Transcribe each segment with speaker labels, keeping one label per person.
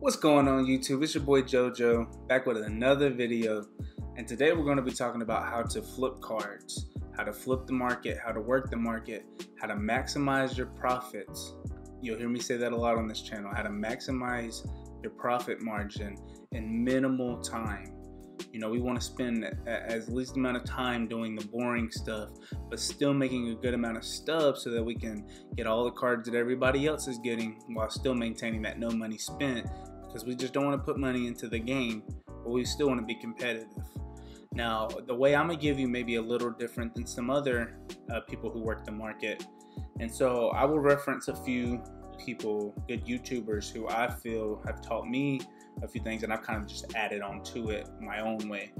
Speaker 1: What's going on YouTube? It's your boy JoJo back with another video and today we're going to be talking about how to flip cards, how to flip the market, how to work the market, how to maximize your profits. You'll hear me say that a lot on this channel, how to maximize your profit margin in minimal time. You know, we want to spend as least amount of time doing the boring stuff, but still making a good amount of stuff so that we can get all the cards that everybody else is getting while still maintaining that no money spent because we just don't want to put money into the game, but we still want to be competitive. Now, the way I'm gonna give you may be a little different than some other uh, people who work the market, and so I will reference a few people, good YouTubers who I feel have taught me a few things, and I've kind of just added on to it my own way.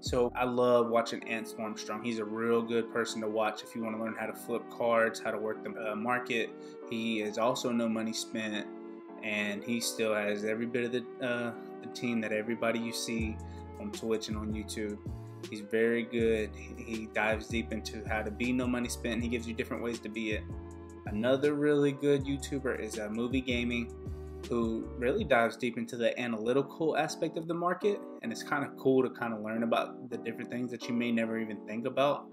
Speaker 1: So I love watching Ant Armstrong. He's a real good person to watch if you want to learn how to flip cards, how to work the uh, market. He is also no money spent and he still has every bit of the, uh, the team that everybody you see on Twitch and on YouTube. He's very good. He dives deep into how to be no money spent. He gives you different ways to be it. Another really good YouTuber is uh, Movie Gaming, who really dives deep into the analytical aspect of the market. And it's kind of cool to kind of learn about the different things that you may never even think about.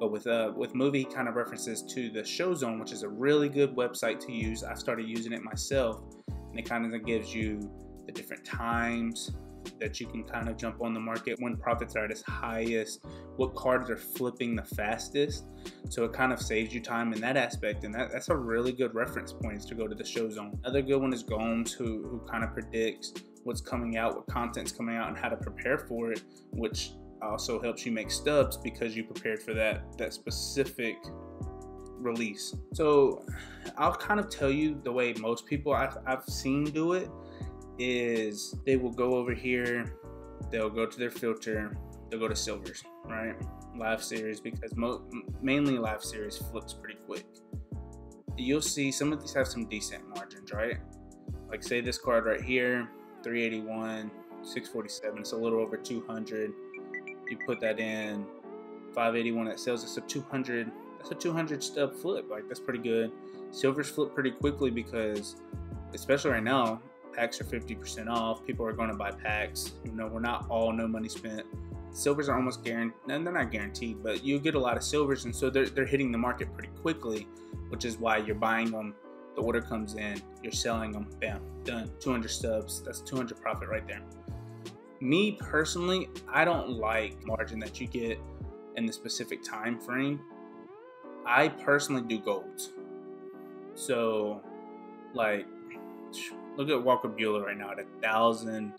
Speaker 1: But with uh, with movie, kind of references to the Show Zone, which is a really good website to use. I started using it myself and it kind of gives you the different times that you can kind of jump on the market when profits are at its highest, what cards are flipping the fastest. So it kind of saves you time in that aspect, and that, that's a really good reference points to go to the show zone. Another good one is Gomes, who who kind of predicts what's coming out, what content's coming out, and how to prepare for it, which also helps you make stubs because you prepared for that that specific release. So I'll kind of tell you the way most people I've, I've seen do it is they will go over here, they'll go to their filter, they'll go to silvers, right? Live series because mo- mainly live series flips pretty quick. You'll see some of these have some decent margins, right? Like say this card right here, 381, 647, it's a little over 200. You put that in 581 that sells us a 200 that's a 200 stub flip. Like that's pretty good. Silvers flip pretty quickly because, especially right now, packs are 50% off. People are going to buy packs. You know, we're not all no money spent. Silvers are almost guaranteed, and they're not guaranteed, but you get a lot of silvers, and so they're, they're hitting the market pretty quickly, which is why you're buying them. The order comes in, you're selling them, bam, done. 200 stubs, that's 200 profit right there. Me personally, I don't like margin that you get in the specific time frame I personally do golds. So, like, look at Walker Buehler right now at a thousand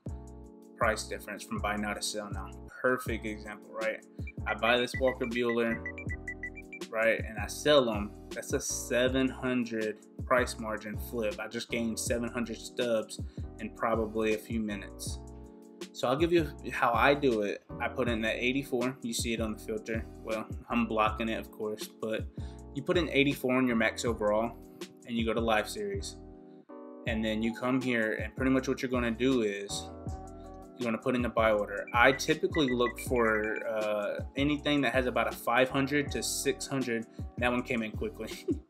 Speaker 1: price difference from buy now to sell now. Perfect example, right? I buy this Walker Buehler, right, and I sell them. That's a 700 price margin flip. I just gained 700 stubs in probably a few minutes. So I'll give you how I do it. I put in that 84. You see it on the filter. Well, I'm blocking it, of course, but you put in 84 on your max overall, and you go to live series. And then you come here, and pretty much what you're going to do is you're to put in the buy order. I typically look for uh, anything that has about a 500 to 600. That one came in quickly.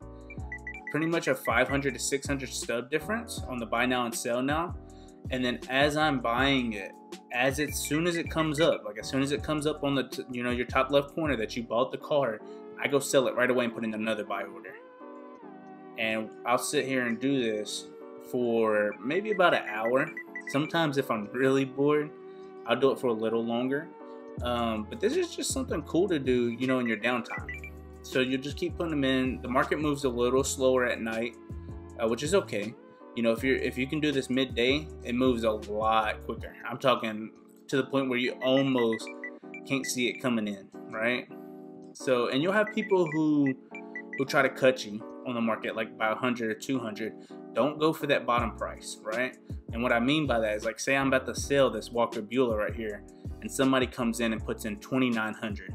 Speaker 1: pretty much a 500 to 600 stub difference on the buy now and sell now. And then as I'm buying it, as it soon as it comes up, like as soon as it comes up on the you know your top left corner that you bought the card, I go sell it right away and put in another buy order. And I'll sit here and do this for maybe about an hour. Sometimes if I'm really bored, I'll do it for a little longer. Um, but this is just something cool to do, you know, in your downtime. So you just keep putting them in. The market moves a little slower at night, uh, which is okay you know if you're if you can do this midday it moves a lot quicker i'm talking to the point where you almost can't see it coming in right so and you'll have people who who try to cut you on the market like by 100 or 200 don't go for that bottom price right and what i mean by that is like say i'm about to sell this walker buehler right here and somebody comes in and puts in 2900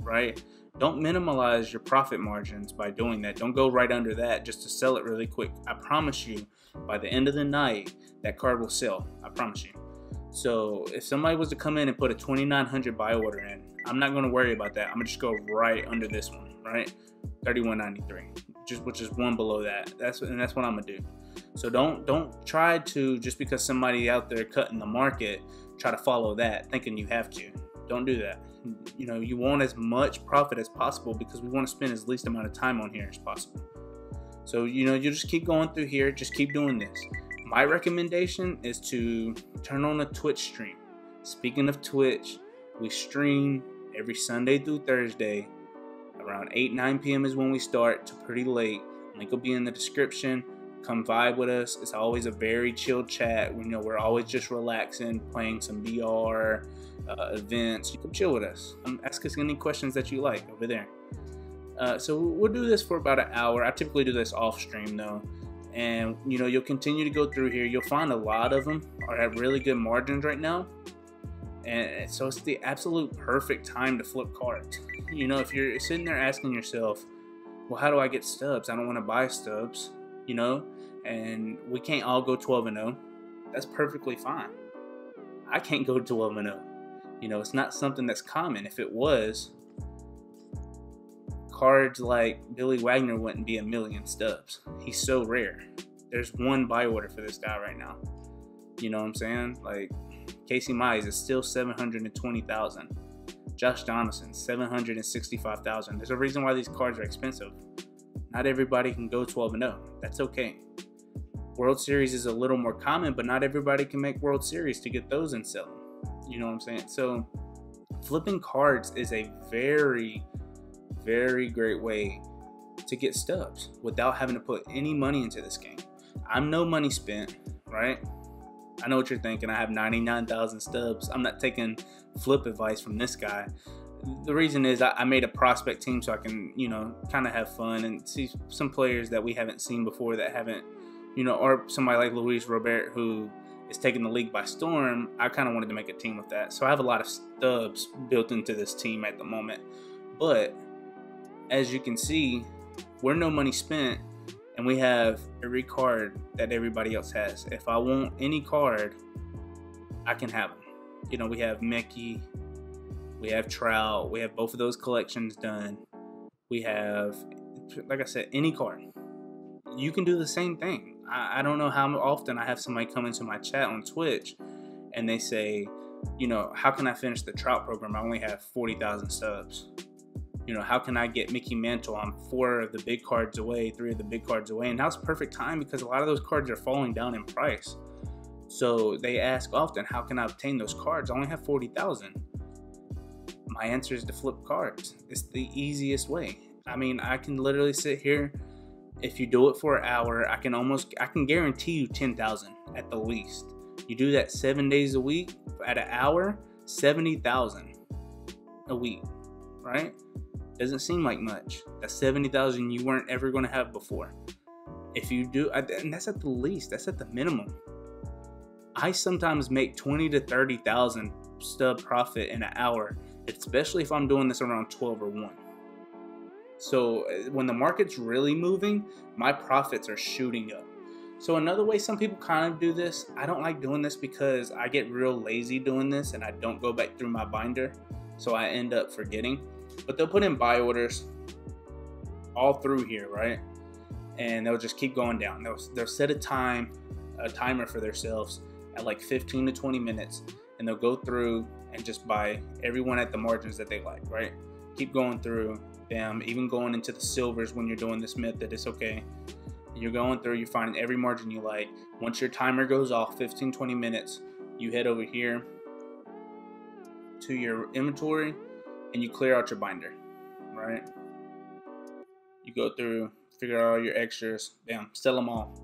Speaker 1: right don't minimize your profit margins by doing that. Don't go right under that just to sell it really quick. I promise you, by the end of the night, that card will sell. I promise you. So if somebody was to come in and put a 2900 buy order in, I'm not going to worry about that. I'm to just go right under this one, right? 3193, just which is one below that. That's and that's what I'm to do. So don't don't try to just because somebody out there cutting the market, try to follow that thinking you have to. Don't do that. You know, you want as much profit as possible because we want to spend as least amount of time on here as possible. So, you know, you just keep going through here, just keep doing this. My recommendation is to turn on a Twitch stream. Speaking of Twitch, we stream every Sunday through Thursday. Around 8 9 p.m. is when we start to pretty late. Link will be in the description. Come vibe with us. It's always a very chill chat. We know we're always just relaxing, playing some VR uh, events. You come chill with us. Um, ask us any questions that you like over there. Uh, so we'll do this for about an hour. I typically do this off stream though, and you know you'll continue to go through here. You'll find a lot of them are at really good margins right now, and so it's the absolute perfect time to flip cards. You know, if you're sitting there asking yourself, "Well, how do I get stubs? I don't want to buy stubs," you know, and we can't all go 12 and 0. That's perfectly fine. I can't go 12 and 0. You know, it's not something that's common. If it was, cards like Billy Wagner wouldn't be a million stubs. He's so rare. There's one buy order for this guy right now. You know what I'm saying? Like Casey Mize is still 720,000. Josh Donaldson, 765,000. There's a reason why these cards are expensive. Not everybody can go 12 and 0. That's okay. World Series is a little more common, but not everybody can make World Series to get those and sell them. You know what I'm saying? So, flipping cards is a very very great way to get stubs without having to put any money into this game. I'm no money spent, right? I know what you're thinking. I have 99,000 stubs. I'm not taking flip advice from this guy. The reason is I made a prospect team so I can, you know, kind of have fun and see some players that we haven't seen before that haven't, you know, or somebody like Luis Robert who is taking the league by storm. I kind of wanted to make a team with that. So I have a lot of stubs built into this team at the moment. But as you can see, we're no money spent and we have every card that everybody else has. If I want any card, I can have them. You know, we have Mickey, we have Trout, we have both of those collections done. We have, like I said, any card. You can do the same thing. I, I don't know how often I have somebody come into my chat on Twitch and they say, you know, how can I finish the Trout program? I only have 40,000 subs you know, how can I get Mickey Mantle? I'm four of the big cards away, three of the big cards away. And now's perfect time because a lot of those cards are falling down in price. So they ask often, how can I obtain those cards? I only have 40,000. My answer is to flip cards. It's the easiest way. I mean, I can literally sit here. If you do it for an hour, I can almost, I can guarantee you 10,000 at the least. You do that seven days a week at an hour, 70,000 a week, right? Doesn't seem like much. That's 70,000 you weren't ever going to have before. If you do, and that's at the least, that's at the minimum. I sometimes make 20 to 30,000 stub profit in an hour, especially if I'm doing this around 12 or 1. So uh, when the market's really moving, my profits are shooting up. So another way some people kind of do this, I don't like doing this because I get real lazy doing this and I don't go back through my binder. So I end up forgetting. But they'll put in buy orders all through here, right? And they'll just keep going down. They'll, they'll set a time, a timer for themselves at like 15 to 20 minutes, and they'll go through and just buy everyone at the margins that they like, right? Keep going through them, even going into the silvers when you're doing this method, it's okay. You're going through, you're finding every margin you like. Once your timer goes off 15, 20 minutes, you head over here to your inventory and you clear out your binder, right? You go through, figure out all your extras, bam, sell them all.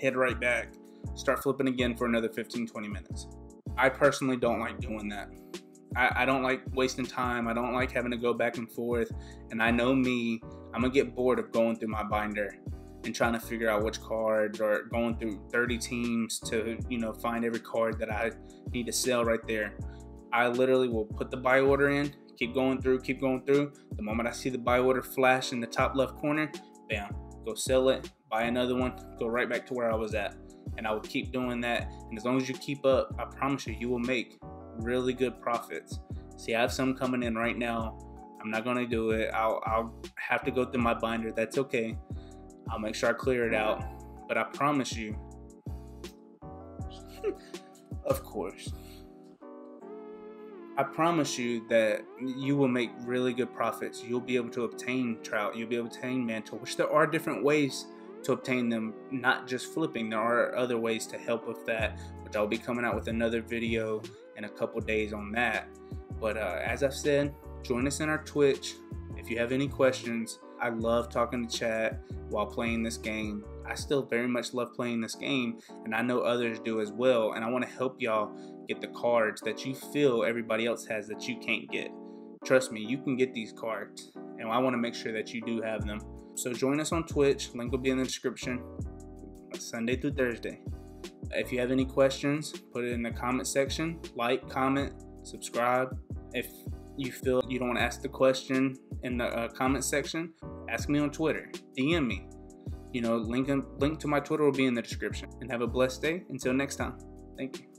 Speaker 1: Head right back, start flipping again for another 15, 20 minutes. I personally don't like doing that. I, I, don't like wasting time. I don't like having to go back and forth. And I know me, I'm gonna get bored of going through my binder and trying to figure out which cards or going through 30 teams to, you know, find every card that I need to sell right there. I literally will put the buy order in, keep going through, keep going through. The moment I see the buy order flash in the top left corner, bam, go sell it, buy another one, go right back to where I was at. And I will keep doing that. And as long as you keep up, I promise you, you will make really good profits. See, I have some coming in right now. I'm not gonna do it. I'll, I'll have to go through my binder. That's okay. I'll make sure I clear it out. But I promise you, of course, I promise you that you will make really good profits. You'll be able to obtain trout, you'll be able to obtain mantle, which there are different ways to obtain them, not just flipping. There are other ways to help with that, which I'll be coming out with another video in a couple days on that. But uh, as I've said, join us in our Twitch. If you have any questions, I love talking to chat while playing this game. I still very much love playing this game, and I know others do as well. And I want to help y'all get the cards that you feel everybody else has that you can't get. Trust me, you can get these cards, and I want to make sure that you do have them. So join us on Twitch. Link will be in the description. Sunday through Thursday. If you have any questions, put it in the comment section. Like, comment, subscribe. If you feel you don't want to ask the question in the uh, comment section, ask me on Twitter, DM me. You know, link link to my Twitter will be in the description. And have a blessed day. Until next time, thank you.